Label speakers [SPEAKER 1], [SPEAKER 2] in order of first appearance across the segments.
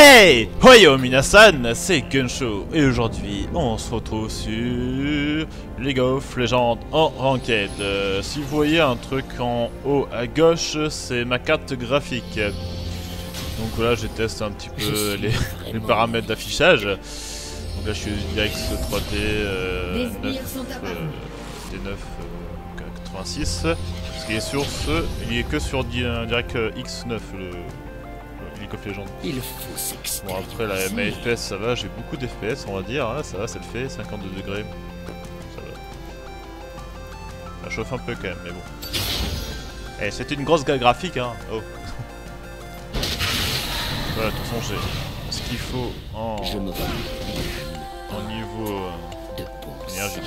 [SPEAKER 1] Hey Hoyo Minasan, c'est Gunshow et aujourd'hui on se retrouve sur League of Legends en Ranked. Euh, si vous voyez un truc en haut à gauche, c'est ma carte graphique. Donc là je teste un petit peu les, les paramètres d'affichage. Donc là je suis direct 3D euh, 9, euh, D9 86. Ce qui est sur ce, il est que sur direct X9 le League of Legends.
[SPEAKER 2] Il faut
[SPEAKER 1] Bon après la ma FPS ça va, j'ai beaucoup d'FPS on va dire, ah, ça va, ça le fait, 52 degrés. Ça va. Ça chauffe un peu quand même, mais bon. Eh, c'était une grosse graphique hein. Oh. voilà, de toute façon j'ai ce qu'il faut en, en niveau euh, énergie.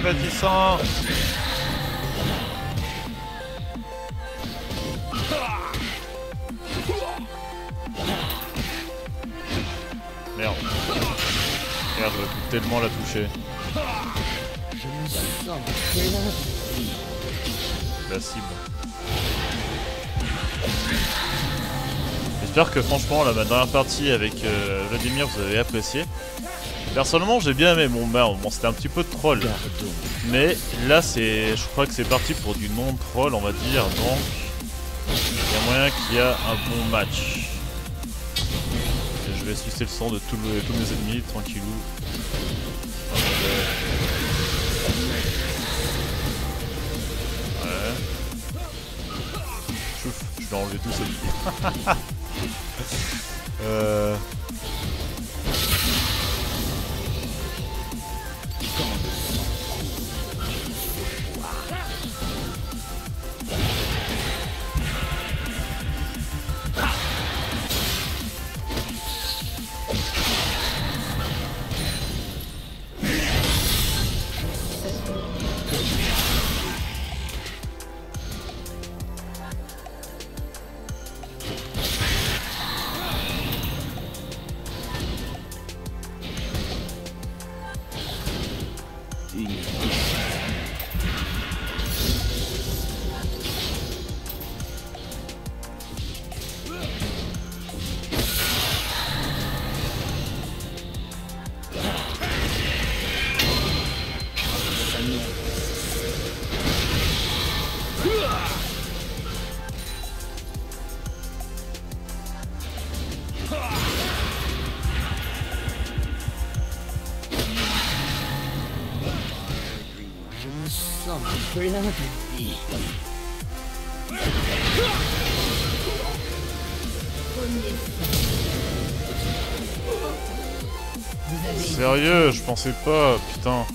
[SPEAKER 1] Bâtissant Merde. Merde, j'aurais pu tellement la toucher. La cible. J'espère que franchement, la dernière partie avec euh, Vladimir, vous avez apprécié. Personnellement, j'ai bien aimé mon merde. Bon, c'était un petit peu de troll. Mais là, c'est, je crois que c'est parti pour du non-troll, on va dire. Donc, il y a moyen qu'il y a un bon match. Je vais sucer le sang de tous mes ennemis, tranquillou. Ouais. Je vais enlever tous ces euh... Sérieux, je pensais pas, putain.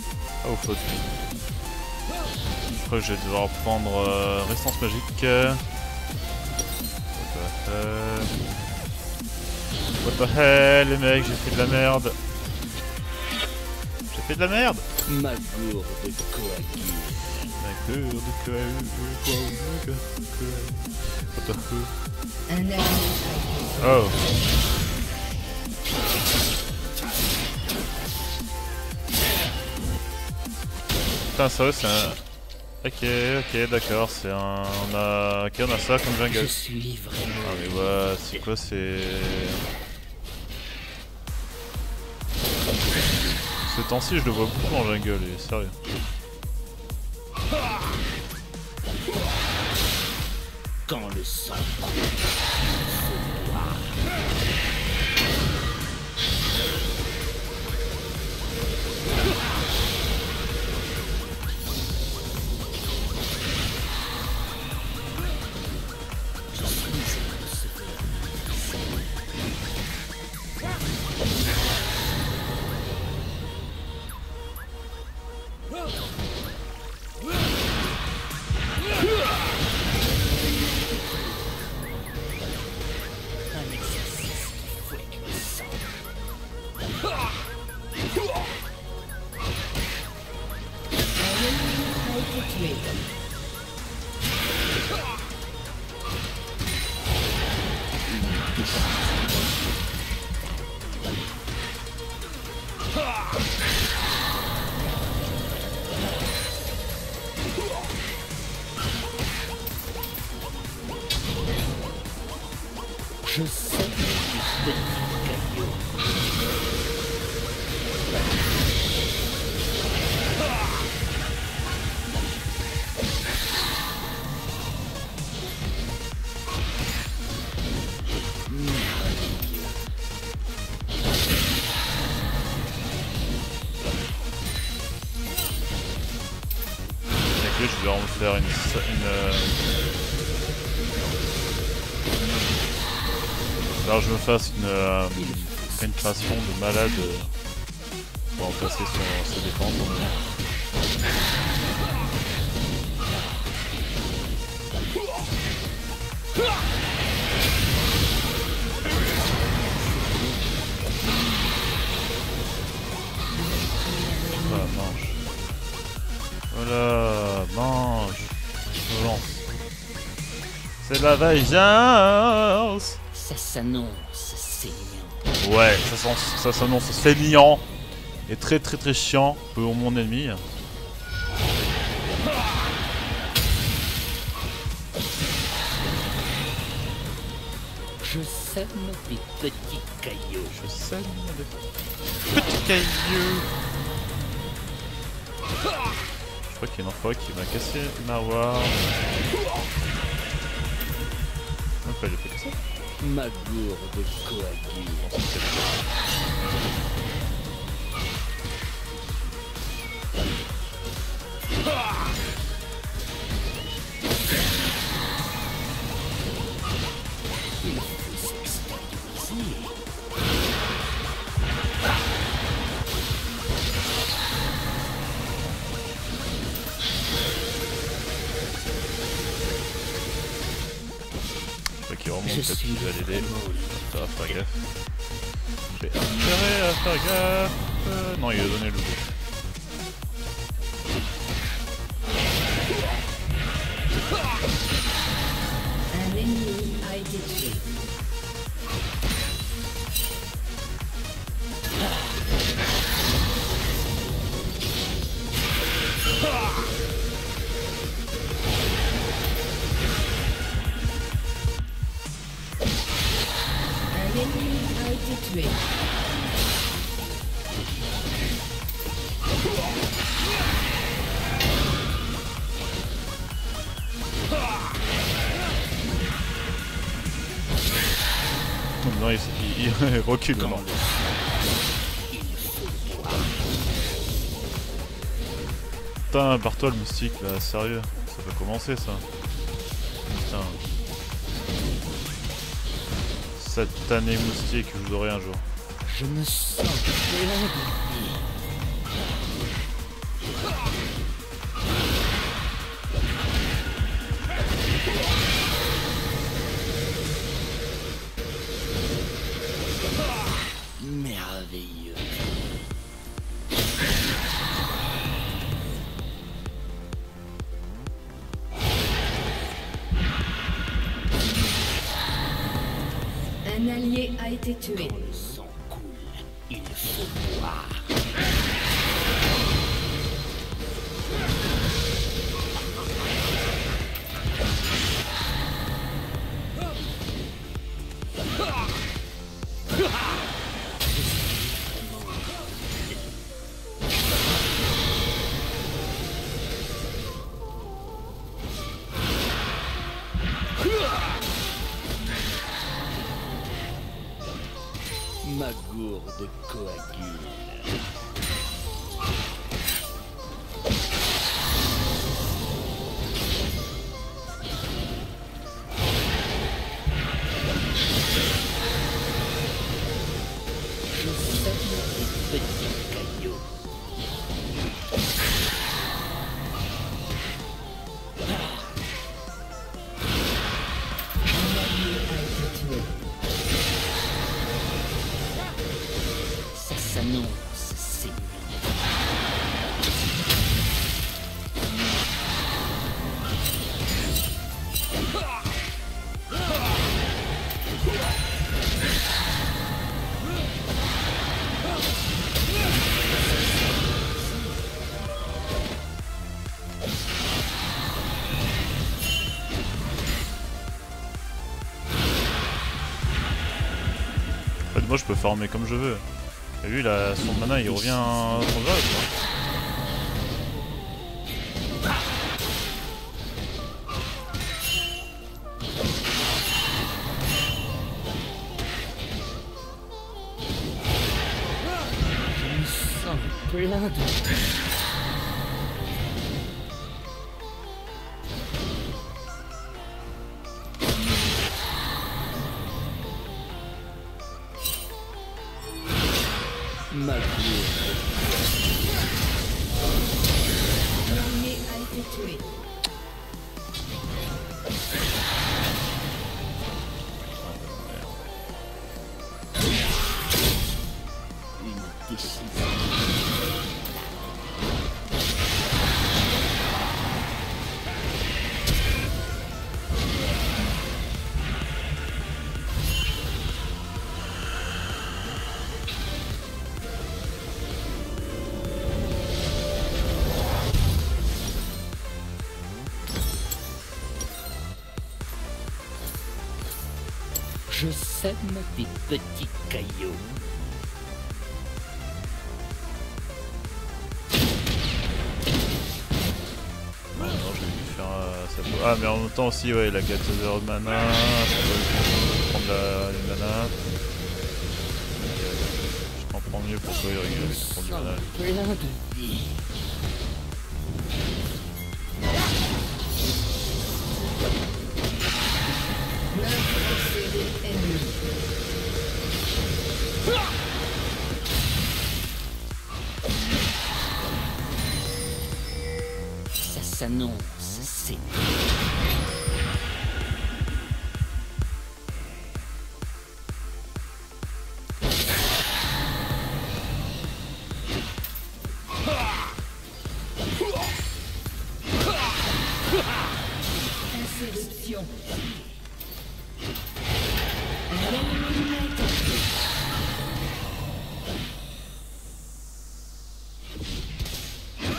[SPEAKER 1] Au faute. Que je vais devoir prendre euh, résistance magique. What the hell? What the hell, les mecs, j'ai fait de la merde. J'ai fait de la merde?
[SPEAKER 2] Ma gourde de coagule.
[SPEAKER 1] What the Oh. Putain, ça c'est un... Ok, ok, d'accord, c'est un... On a... Ok, on a ça comme jungle.
[SPEAKER 2] Je suis vraiment...
[SPEAKER 1] Ah mais ouais, c'est quoi, c'est... Ce temps-ci, je le vois beaucoup en jungle, et sérieux.
[SPEAKER 2] Quand le sang Je
[SPEAKER 1] je vais en faire une. une Alors je me fasse une, euh, de malade euh, pour remplacer son, ses défenses. Voilà, mange. Voilà, mange. Relance. C'est la vengeance
[SPEAKER 2] Ça s'annonce saignant.
[SPEAKER 1] Ouais, ça ça s'annonce saignant et très très très chiant pour mon ennemi.
[SPEAKER 2] Je sème des petits cailloux.
[SPEAKER 1] Je saigne de petits cailloux. Je crois qu'il y a une fois qui m'a cassé ma war. Non, pas, il a pas cassé.
[SPEAKER 2] Ma gourde coagule.
[SPEAKER 1] Kjører
[SPEAKER 2] Så
[SPEAKER 1] stagger. Ja, jeg stagger. Eh, nå gjør den i lort. Non, il, il- il recule
[SPEAKER 2] boire.
[SPEAKER 1] Putain, barre-toi le moustique là, sérieux. Ça va commencer ça. Putain. Année moustique, je vous aurai un jour.
[SPEAKER 2] Je me sens Merveilleux.
[SPEAKER 3] Un allié a été tué.
[SPEAKER 2] Je
[SPEAKER 1] peux farmer comme je veux. Et lui, là, son mana il revient son quoi.
[SPEAKER 2] Ma vie. Des petits cailloux.
[SPEAKER 1] Ouais, non, je vais lui faire euh, ça peut- Ah, mais en même temps aussi, ouais, il a 4 0 de mana. Ça peut prendre la, les mana. Je comprends mieux pourquoi il prend du mana.
[SPEAKER 2] plein de vie.
[SPEAKER 3] L'influencé
[SPEAKER 2] Ça s'annonce, c'est...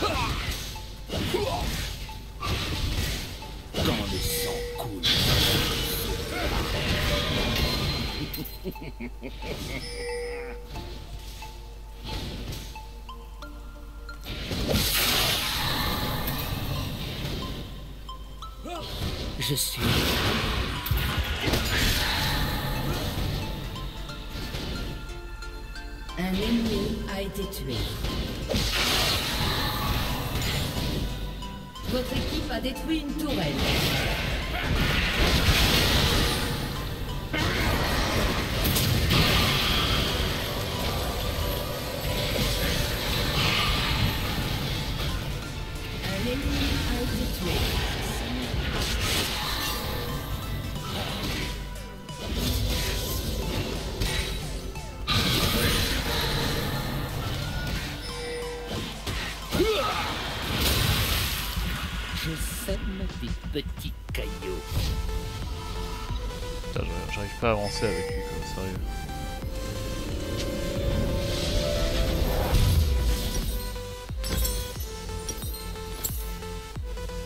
[SPEAKER 2] Quand le sang coule. Je suis...
[SPEAKER 3] Un ennemi a été tué. Votre équipe a détruit une tourelle.
[SPEAKER 2] Des petits cailloux.
[SPEAKER 1] Putain, j'arrive- pas à avancer avec lui, quoi, sérieux.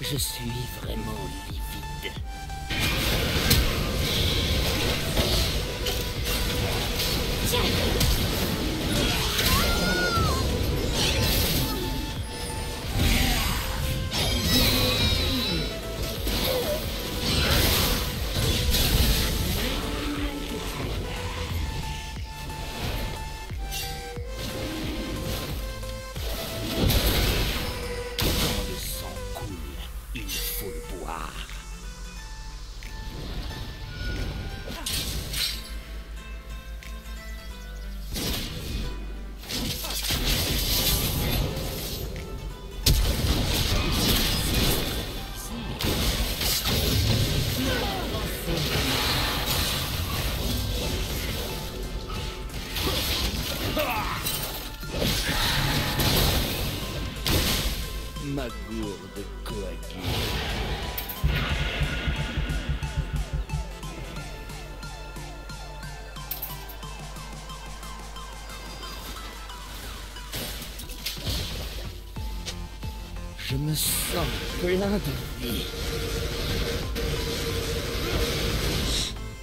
[SPEAKER 2] Je suis vraiment livide. さあ食いやがって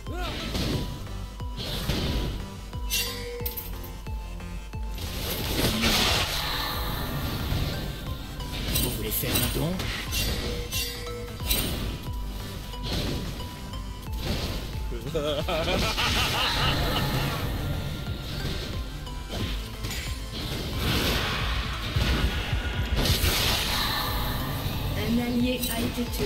[SPEAKER 3] うわ a été tué.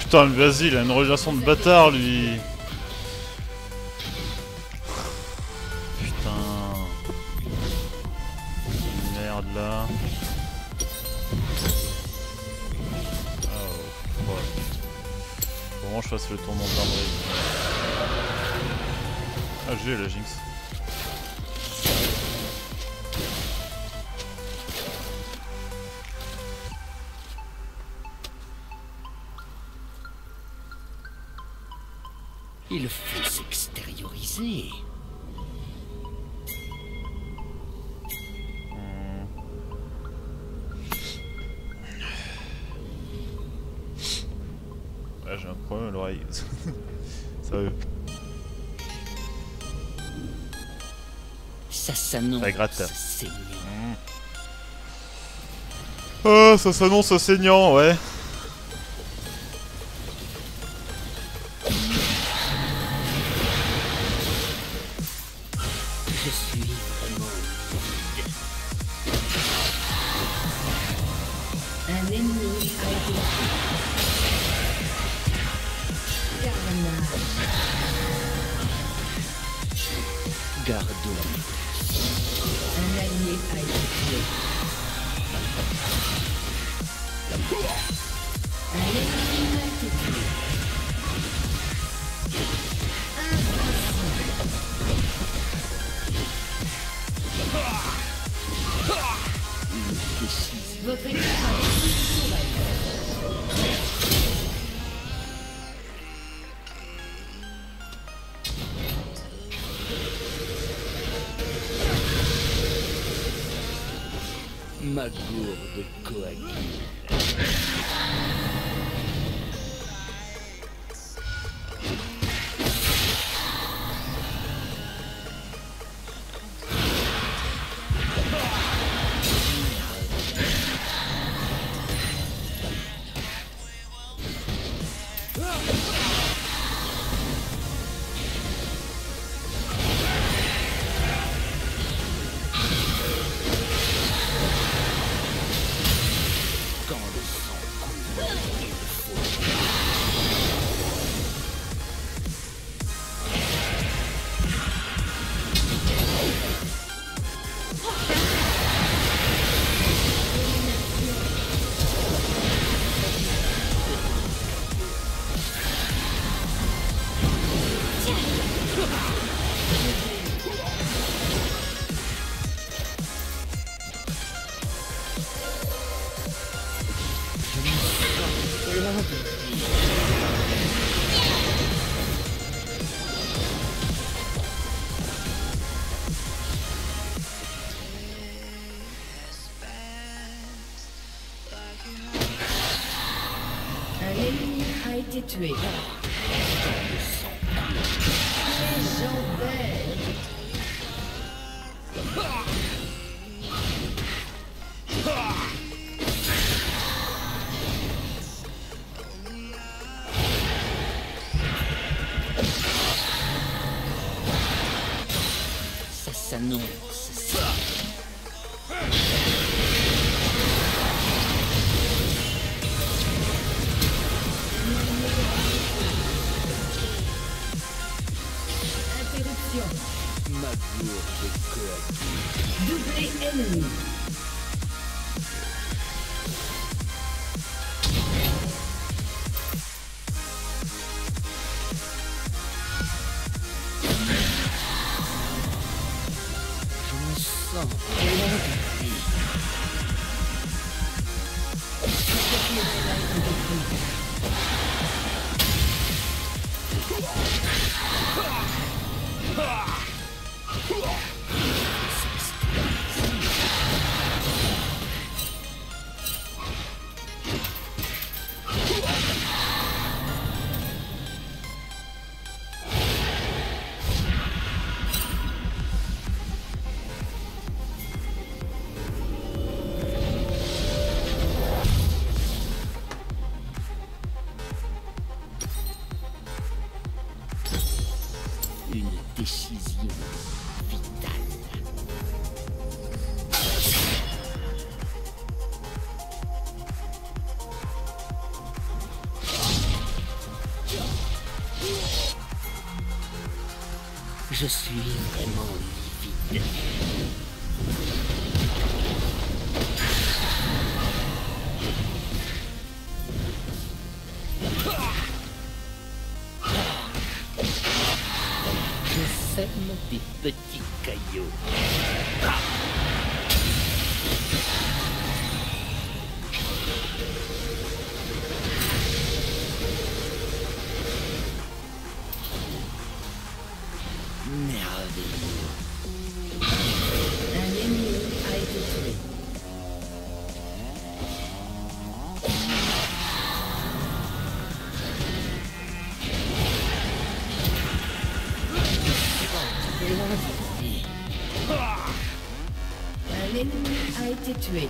[SPEAKER 1] Putain, mais vas-y, il a une relation de bâtard, lui. Je fasse le tournant de l'arbre. Ah, j'ai la Jinx.
[SPEAKER 2] S'annonce.
[SPEAKER 1] Ça gratte.
[SPEAKER 2] saignant.
[SPEAKER 1] Ah, ça s'annonce saignant, ouais.
[SPEAKER 2] Je suis vraiment vide.
[SPEAKER 3] Un ennemi a été tué. Carnage.
[SPEAKER 2] Gardons.
[SPEAKER 3] Un allié a été
[SPEAKER 2] gourde
[SPEAKER 3] a
[SPEAKER 2] gourde coagule.
[SPEAKER 3] Doublé
[SPEAKER 2] une décision vitale. Je suis vraiment livide. Sème des
[SPEAKER 3] tué.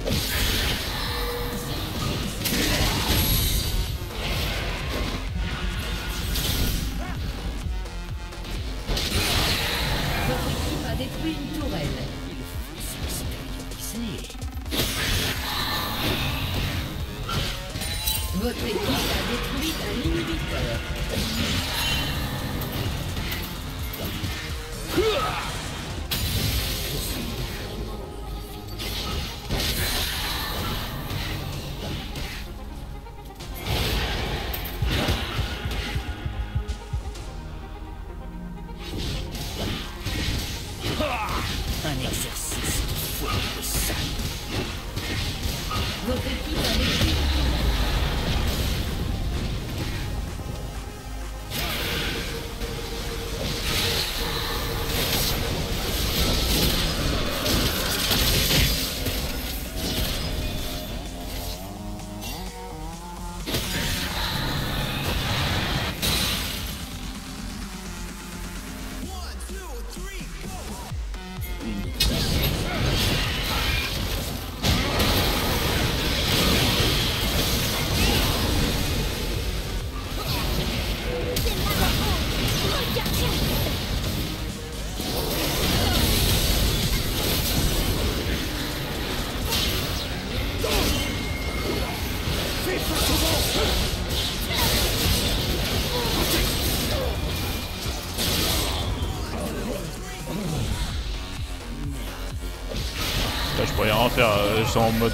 [SPEAKER 1] Rien faire, euh, je suis en mode...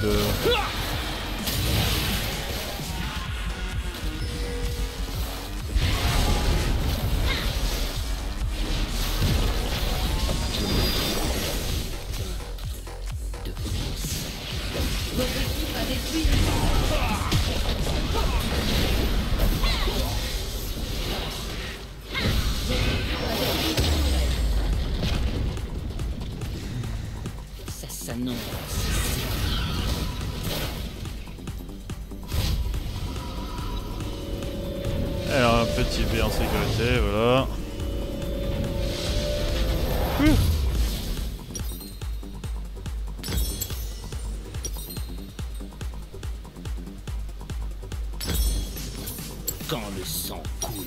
[SPEAKER 2] Quand le sang coule,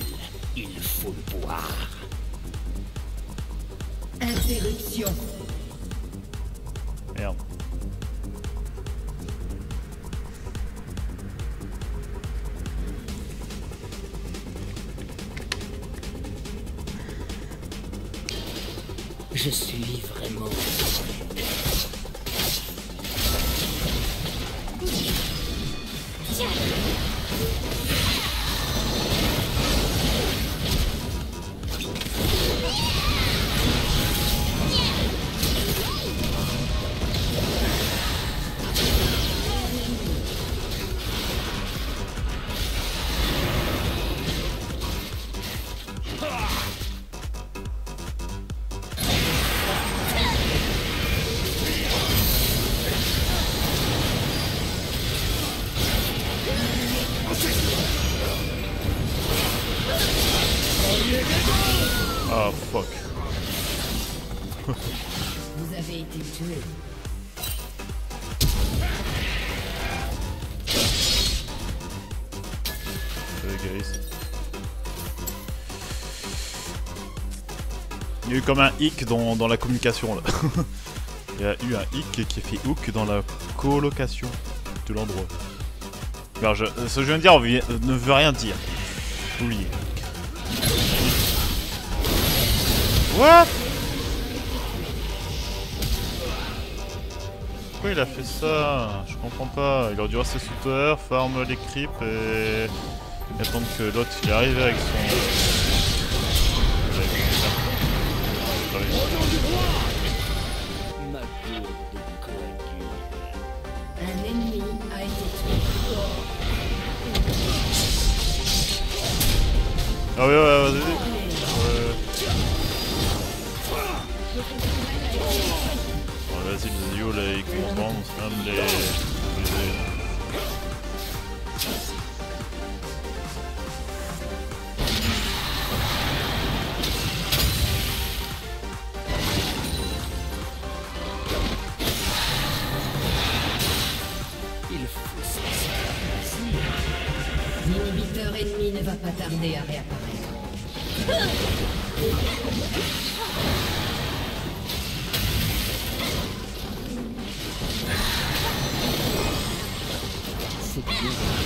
[SPEAKER 2] il faut le boire.
[SPEAKER 3] Interruption.
[SPEAKER 1] Merde.
[SPEAKER 2] Je suis vraiment
[SPEAKER 1] comme un hic dans, la communication là. Il y a eu un hic qui a fait hook dans la colocation de l'endroit. Je, ce que je viens de dire euh, ne veut rien dire. Oubliez. What? Pourquoi il a fait ça? Je comprends pas. Il aurait dû rester sous terre, farm les creeps et... et attendre que l'autre il arrive avec son...
[SPEAKER 3] Jesus.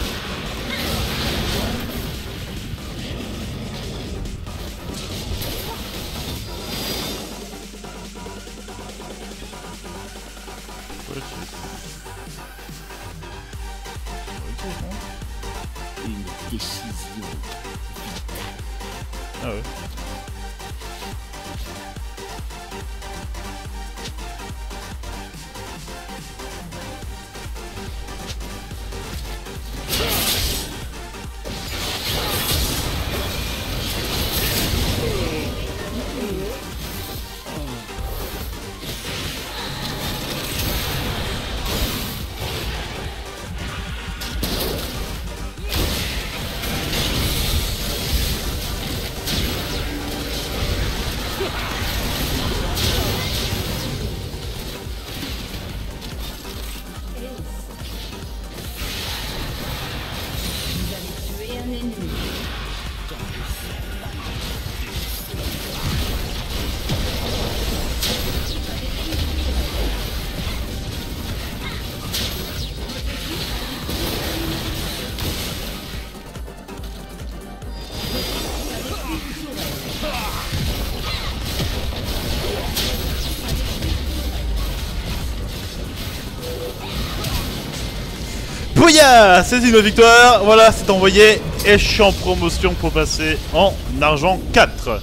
[SPEAKER 1] Bouya c'est une victoire, voilà, c'est envoyé. Et je suis en promotion pour passer en argent 4.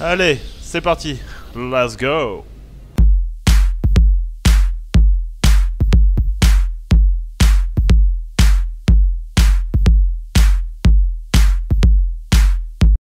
[SPEAKER 1] Allez, c'est parti. Let's go